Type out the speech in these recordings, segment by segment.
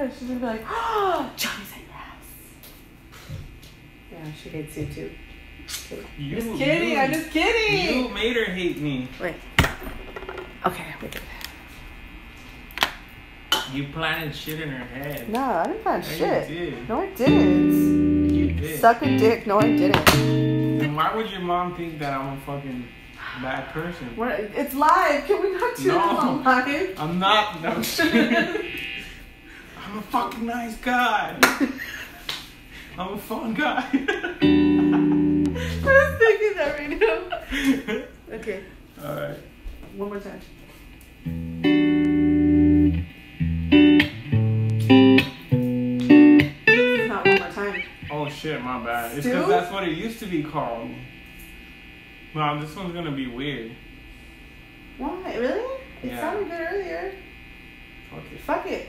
good. She's gonna be like, oh, Johnny said yes. Yeah, she hates you too. You, just kidding. you- I'm just kidding. You made her hate me. Wait. Okay, we wait. You planted shit in her head. No, I didn't plant Yeah, shit. You did. No, I didn't. You did. Suck a dick. No, I didn't. And why would your mom think that I'm a fucking bad person? What? It's live. Can we not do No. this on live? I'm not. No shit. I'm a fucking nice guy. I'm a fun guy. I was thinking that right now. Okay, Alright. one more time. It's not one more time. Oh shit, my bad. It's because that's what it used to be called. Wow, this one's gonna be weird. Why? Really? It Yeah. sounded good earlier. Fuck it. Fuck it.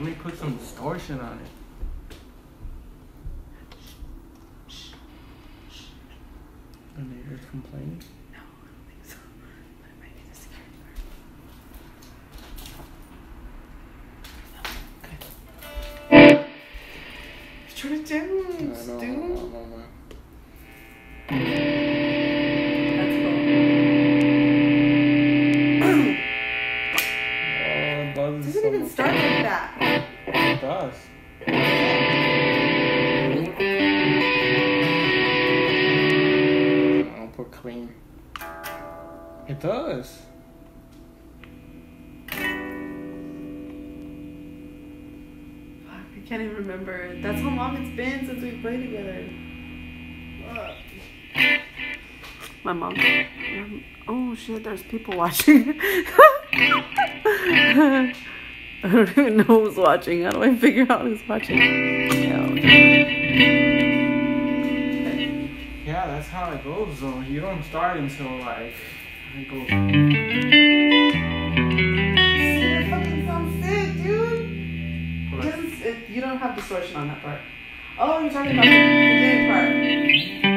Let me put some distortion on it. The neighbors complaining. No, I don't think so. But it might be the scary part. Turn it down, Stu. That's cool. Oh, It doesn't even start like that. It does. I'll put clean. It does. Fuck, I can't even remember. That's how long it's been since we played together. Fuck. My mom. um, Oh shit, there's people watching. I don't even know who's watching. How do I figure out who's watching? Yeah. Yeah, that's how it goes though. You don't start until like it goes. It fucking sounds sick, dude. It doesn't, it, you don't have distortion on that part. Oh, you're talking about the beginning part.